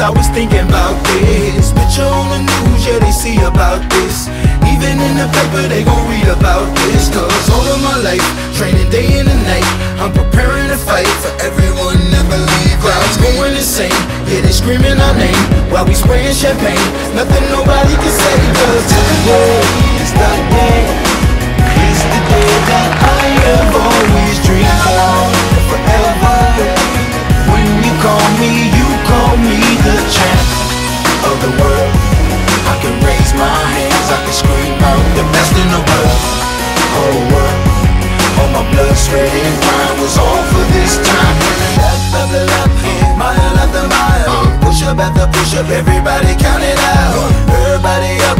I was thinking about this. Picture on the news, yeah, they see about this. Even in the paper, they gon' read about this. Cause all of my life, training day and night, I'm preparing to fight for everyone to believe. Crowds going insane, yeah, they screaming our name while we spraying champagne. Nothing nobody can say, cause today is the day. It's the day that I have always my blood, sweat, and grind was all for this time. Lap after lap, mile after mile, push up after push up, everybody count it out. Everybody up,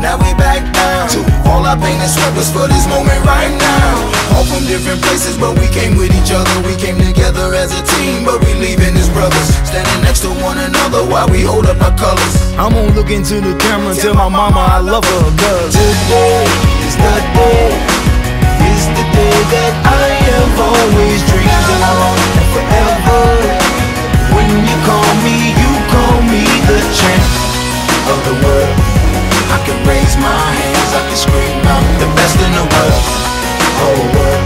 now we back down. To all our pain and sweat was for this moment right now. All from different places, but we came with each other. We came together as a team, but we leaving as brothers. Standing next to one another while we hold up our colors. I'm gonna look into the camera and tell my mama I love her, cause today is the day. That I have always dreamed of forever. When you call me, you call me the of the world. I can raise my hands, I can scream out the best in the world. Whole world,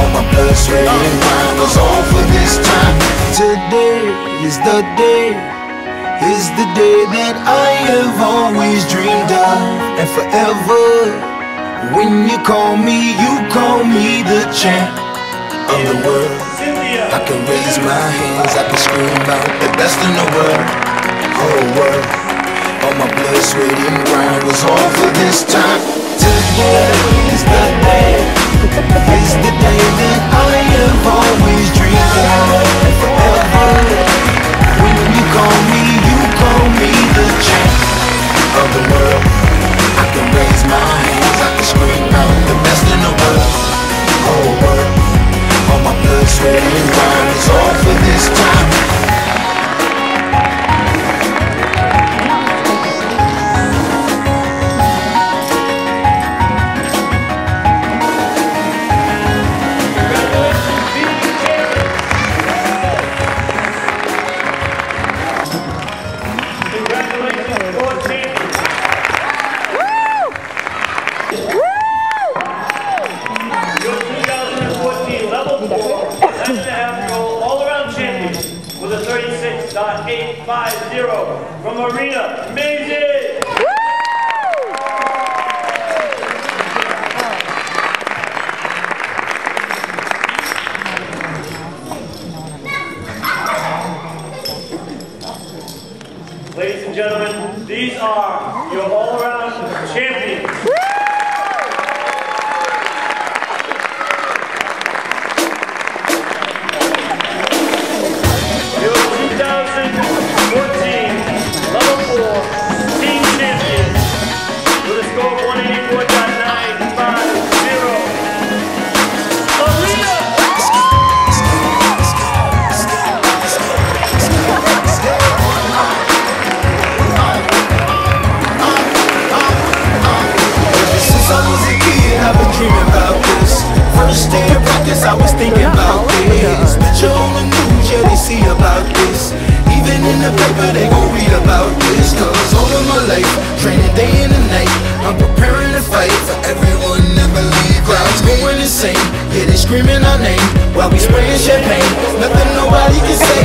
all my and this time. Today is the day, is the day that I have always dreamed of, and forever. When you call me, you call me the champ of the world. I can raise my hands, I can scream out the best in the world, whole world. All my blood, sweat, and grind was all for this time. Today is the day, 850 from Arena Maisie. Ladies and gentlemen, these are your all-around I was thinking about this. Picture on the news, yeah, they see about this. Even in the paper, they gon' read about this. Cause all of my life, training day and night, I'm preparing to fight for everyone that believe. Crowds going insane, yeah, they screaming our name while we spraying champagne. Nothing nobody can say,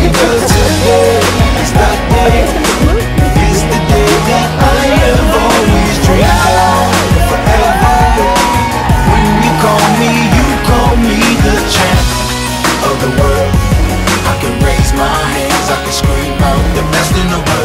lost in the